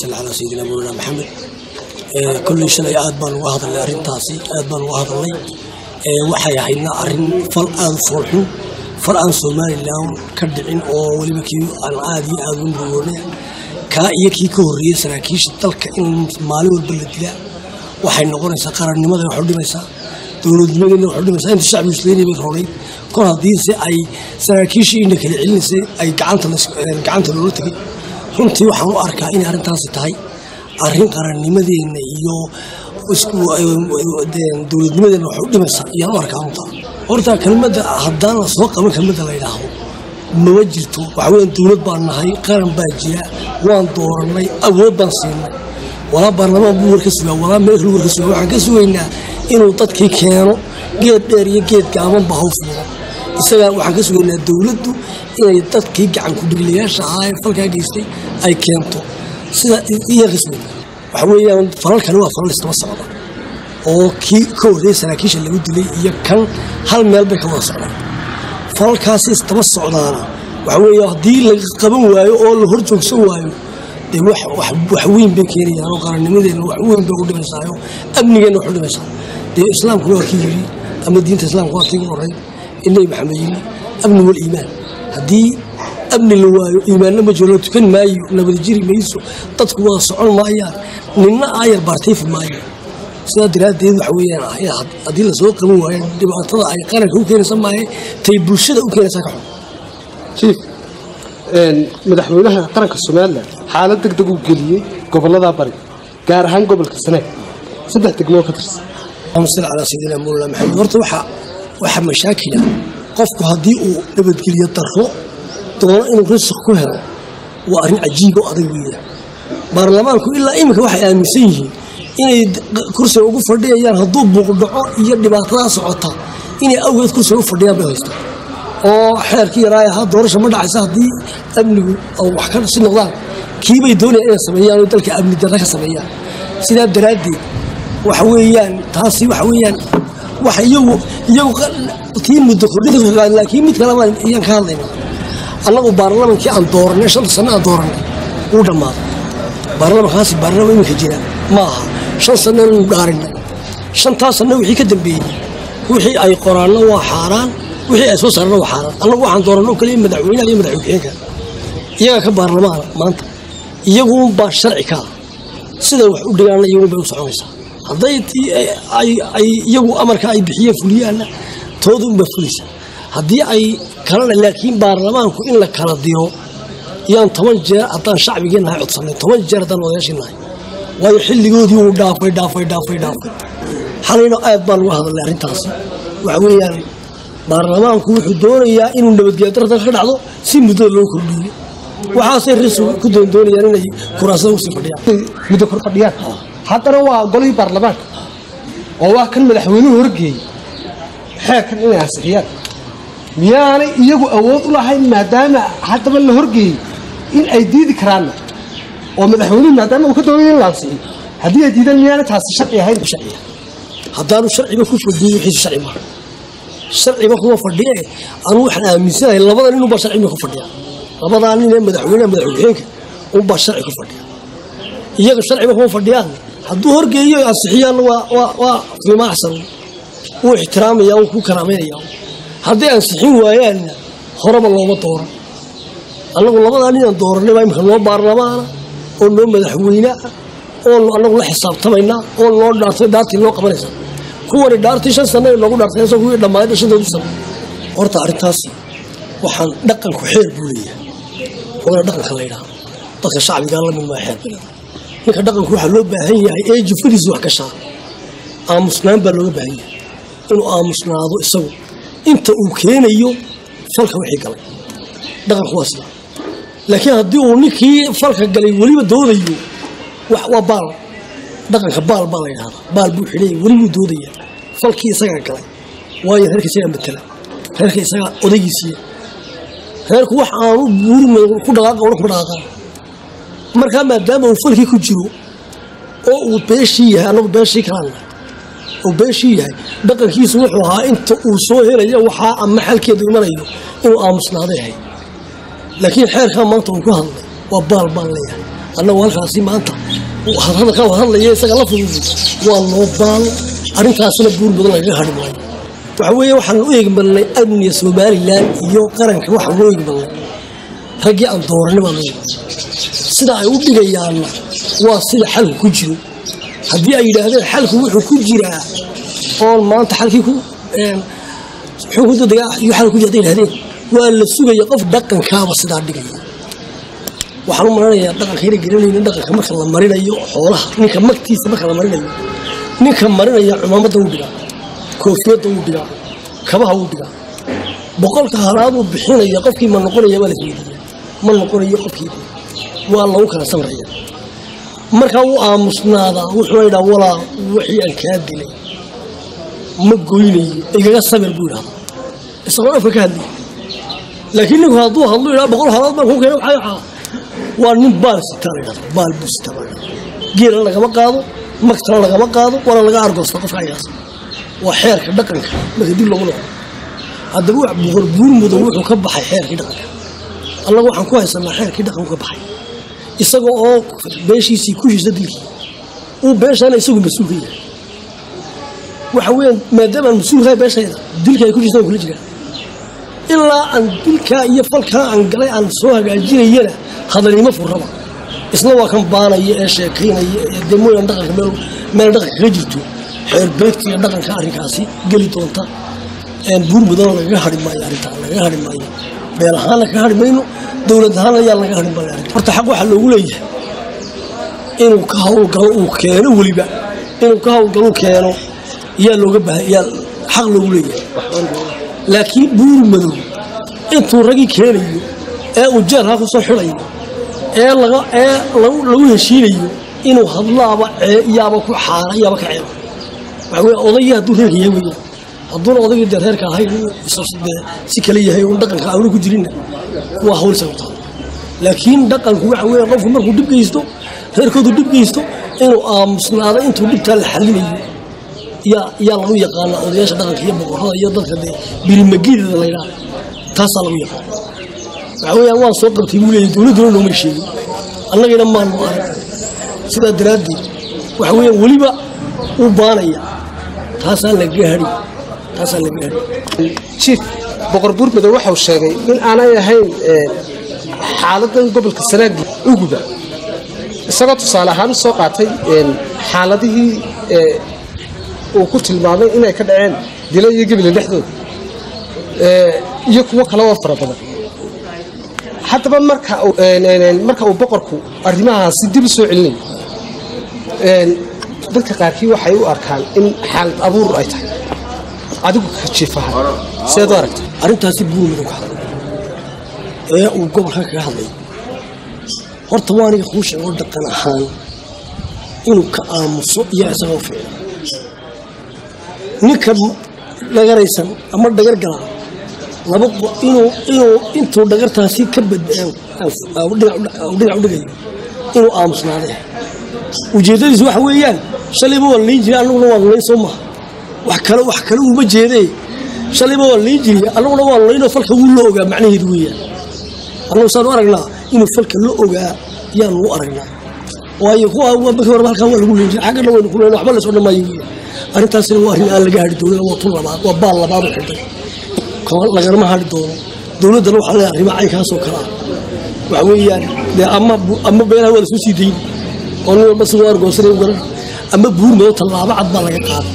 sal calaa sayidina mawlana maxamed kolley shalay aad baan uga hadalnay arrintaasi aad baan uga hadalnay. Waxay ahaydna arrin fal aada u foolxun fal aan somalilan ka dhicin oo weliba kii aan aad iyo aada u murugoonay kaa iyo kii ka horreeyey saraakiisha dalka in maalin walba la dilaa waxay noqonaysaa qarannimada wax u dhimaysaa dowladnimadeena wax u dhimaysaa inta shacbigu isleynay bay ronayd kor haddiise ay saraakiishii ina kala celinaysay ay gacanta loola tegay runtii waxaan u arkaa inay arrintaasi tahay arrin qarannimadeenna iyo dowladnimadeenna wax u dhimaysa ayaan u arkaa runtaa horta kelmadda haddaan la soo qaban kelmadda la yidhaahdo mama jirto. Waxa weyan dowlad baan nahay qaran baa jira waan doorannay awood baan siinay. Walaa baarlamaan buu warka sugaa walaa meel kalu warka sugaa. Waxaan ka sugaynaa inuu dadkii keeno geed dheer iyo geed gaabanba haw fuulo isagaa waxaan ka sugaynaa dowladdu inay dadkii gacan ku-dhigliyaasha ahaa ee falkaa geystay ay keento. Sida iyaan ka sugayna waxa weeyaan falalkani waa falal istaba socda oo kii ka horreeyay saraakiisha lagu dilay iyo kan hal meel bay ka wada socdaan. Falalkaasi istaba socdaana waxa weeye haddii laga qaban waayo oo la hor joogsan waayo dee wax weyn bay keenayaan oo qarannimadeenna wax weyn bay u dhimaysaayo amnigeenna wax u dhimaysaa dee islaamkuna waa kii yidhi ama diinta islaamka waa tii u horey in nebi maxamed yidhi amni wal iimaan haddii amni la waayo iimaanna ma jiro la tukan maayo nabad jiri mayso dadku wada socon maayaan ninna aayar baartayfi maayo sidaa daraaddeed waxa weeyaan haddii la soo qaban waayo dhibaatada ay qaranka u keenaysa maahe tay bulshada u keenaysaa ka xun jiif madaxweynaha qaranka somalilan xaalad deg deg uu geliyey gobollada bari gaar ahaan gobolka sanaag saddex degmoo ka tirsan horta waxa waxa mashaakila qofku haddii uu nabadgeliyo darro doono inuu risiq ku helo waa arrin cajiib oo adag weeya baarlamaanku ilaa iminka waxay aaminsan yihiin inay kursiga ugu fadhiyayaan hadduu buuqdhaco iyo dhibaatadaa socota inay awgeed kursiga u fadhiyaan bay haystaan. Oo xeerkii yaraay ahaa doorasha ma dhacaysa haddii amnigu wax ka si noqdaan. Kiibay doonayaan inay sameeyaan oo dalka amni darra ka sameeyaan. Sidaa daraaddeed waxa weeyaan taasi waxa weeyaan muddo kordhinta laakiin mid kaleba iyaan ka hadlayna annagu baarlamankii aan dooranay shanta sano aan dooranay wuu dhammaaday baarlamankaasi baarlaman iminka jira ma aha shan sano anu dhaarinay shantaas sanno wixii ka dambeeyey wixii ay qoraanna waa xaaraan wixii ay soo saarana waa xaaraan annagu waxaan dooranno kaliya madaxweynaha iyo madaxweynkeenka iyagaa ka baarlamaana maanta iyaguunbaa sharci ka ah siday wax u dhigaanna iyagun bay u soconaysaa hadday ay iyagu amarka ay bixiyeen fuliyaanna tooda unbaa fulaysaa haddii ay kalana laakiin baarlamaanku in la kala diro yaan toban jeer haddaan shacbigii nahay codsanay toban jeer haddaan odayaashii nahay. Waayo xilligoodii uu dhaafay dhaafay dhaafay dhaafay. Xalayna aad baan uga hadalnay arrintaasi waxa weeyaan baarlamaanku wuxuu doonayaa inuu nabadgelyo dardan ka dhacdo si muddada loo kordhiyo. Waxaasay ris ku doondoonayaan inay kuraasada u sii fadhiyaan. Muddo kor fadhiyaan haddana waa golihii baarlamaanka oo waa kan madaxweynuhu horgeeyey. Xeerkan inay ansixiyaan? Miyaanay iyagu awood u lahayn maadaama haddaba la horgeeyey in ay diidi karaanna oo madaxweynuhu maadaama uu ka doonaya in la ansixiyo haddii ay diidaan miyaanay taasi sharci ahayn sharciga haddaanu sharciba ku fadhiyo wixiisu sharci maaha sharciba kuma fadhiye. Anu waxaan aaminsanahay labada nin unbaa sharciba ku fadhiya. Labadaa nin ee madaxweynaha madaxweynkeenka unbaa sharci ku fadhiya. Iyaga sharciba kuma fadhiyaan hadduu horgeeyo ansixiyaanna waa fiima axsan wuu ixtiraamaya wuu ku karaameynaya. Hadday ansixin waayaanna horeba looma dooran annagu labadaa ninaan dooranay baa noo baarlamaana oo noo madaxweyne ah annagu la xisaabtamaynaa oo noo dhaartay dhaartii noo qabanaysa. Kuwani dhaartii shan sanna ay noogu dhaartay isagoo kuwii dhammaaday shantoodu sano. Horta arrintaasi waxaan dhaqanku xeer buu leeyahay. Waana dhaqanka la yidhaha dadka shacbigaa la mid maa xeer beleda ninka dhaqanku waxaa loo baahan yahay ee jufadiisa wax gashaa aamusnaan baa looga baahan yahay inuu aamusnaado isagu. Inta uu keenayo falka wixii galay. Dhaqanku waa sidaa laakiin haddii uu ninkii falka galay weliba doodayo waa baal. Dhaqanka baal baa la yidhahdaa baal buu xidhaya welibuu doodaya. Falkii isagaa galay. Waayo reerka isagaa matala reerka isagaa odaygiisiiya reerku wax aanu buurima ku dhaqaaqa ona kuma dhaqaaqaan markaa maadaama uu falkii ku jiro oo uu beeshii yahay annagu beeshii nahay oo beeshii yahay dhaqankiisu wuxuu ahaa inta uu soo helayo waxaa ama xalkeedu imanayo inuu aamusnaaday ahay. Laakiin xeerkaa maanta uu ku hadlay waa baal baan leeyahay. Annagu halkaasi maanta hadalka hadlaya isaga la fudud waa loo baal. Arrintaasna buur badan lagaga hadhi waxa weeye waxaan u eegi amniga somalilan iyo qaranka waxaan u eegi raggii aan dooranay baan u eegi sida ay u dhigayaanna waa sida xalku ku jiro. Haddii ay yidhaahdeen xalku wuxuu ku jiraa oon maanta xalkii ku xukunkudadaga iyo xalku ku jira hadday yidhahdeen waa la sugaya qof dhaqankaaba sidaa dhigaya. Waxaan u maranayaa dhaqankayna garanaynin dhaqanka marka la marinayo xoolaha ninka magtiisa marka la marinayo ninka marinaya cumaamadda wuu dhigaa koofiyadda wuu dhigaa kabaha wuu dhigaa. Boqolka halaaduu bixinaya qofkii ma noqonaya baa lasweydiiya ma noqonayo qofkii waa lagu kala samraya markaa wuu aamusnaadaa wuxuu idhaa walaa wixii aan kaa dilay ma goynayo igaga samir buu idhahdaa isagoo afka ka hadlaya laakiin ninku hadduu hadlu idhaa boqol halaad baan kuu keenay waxaa waa nin baal sitaa la baal buu sitaa geelana lagama qaado magtana lagama qaado waana laga argoosta qofka ayaas waa xeerka dhaqanka marka dib loogu noqdo. Haddaba wax boqor buur mudan wuxuu ka baxay xeerkii dhaqanka. Annagu waxaan ku haysanaa xeerkii dhaqanku ka baxay isaga oo beeshiisii kushiisa dilkii uu beeshana isagu mas'uul ka yahay waxa weeyaan maadaama aan mas'uul kahay beeshayda dilka ay kushiisa kula jiraan ilaa aan dilkaa iyo falkaa aan galay aan soo hagaajinayana hadaliimo furraba. Isna waa kan baanaya ee sheekaynaya ee dee dhaqanka meel dhaqanka kaga jirto. Xeer dhaqanka arrinkaasi geli doonta. Buur mudana lagaga hadhi maayo arrintaa lagaga hadhi maayo beel ahaanna kaga hadhi mayno dowlad ahaanna ayaa laga arrinta horta xaq waxaa loogu leeyahay inuu ka hawlgalo uu keeno weliba. Inuu ka hawlgalo keeno yaa looga baahan yaa xaq loogu leeyahay. Laakiin buur madow intuu ragii keenayo ee uu jeerkaa ku soo xidhayo ee ee lagu heshiinayo inuu hadlaaba yaaba ku xaara yaaba ka ceeba waxa weeye odayii hadduu reerka yahay hadduuna odaygii dee reerka isdee si kale yahay uun dhaqanka aanu ku jirinna waa hawl isaga tahay laakiin dhaqanku waxa weeye qofku markuu dhib geysto reerkoodu dhib geysto inuu aamusnaado intuu dhibtaa la xallinayo. Yaa lagu yaqaanaa odayaasha dhaqanka iyo boqorada iyo dadka dee birimagidada la ydhaha taasaa lagu yaqaana waxa weeyaan waan soo qabtay buu leeyahy dowladduna nooma sheegin. Annagina maanu arag. Sidaa daraaddeed waxa weeyaan weliba uu baanaya. Taasaan lagaga hadhi jiif boqor buurmadow waxau sheegay in aanay ahayn xaaladan gobolka sanaagi uguba isagoo tusaale ahaan u soo qaatay xaaladihii uu ku tilmaamay inay ka dhaceen dilo iyo gebile dhexdooda iyo kuwo kale oo fara badan. Haddaba marka marka uu boqorku arrimahaasi dib u soo celinayo dadka qaarkii waxay u arkaan in xaalad abuur ay tahay adigu jiifaha seed u aragta arrintaasi buur madow ka hadlay ee uu gobolka kaga hadlay. Horta waa aniga kuu sheego dhaqan ahaan inuu ka aamuso iyo isagoo fiicna. Ninka dhagaraysan ama dhagar galaa laba inuu inuu intuu dhagartaasi ka badhinac u dhigayo inuu aamusnaade ujeeddadiisu waxa weeyaan shalayba waa layn jiray annaguna waa layn soo maha wax kale wax kale uuma jeedee. Shalayba waa layn jiray annaguna waa laynoo falka wuu la ogaa macnaheedu weeyaan. Annagu saanu aragnaa inuu falka la ogaa yaanu u aragnaa. Waayo kuwa waa lagu leyn jiray xaggana waynu ku waxba lays odhan maayo arrintaasina waa arrin aan laga hadhi dowladda waa tun labaad waa baal labaad u xidhay. Lagalama hadhi doono. Dowladdana waxaa leeyahay arrimo caynkaasoo kale waxa weeyaan dee ama ama beelaha waa la soo sii dayn oo nin walba si loo argoosanay u garan ama buur mado tallaabo cad baa laga qaaday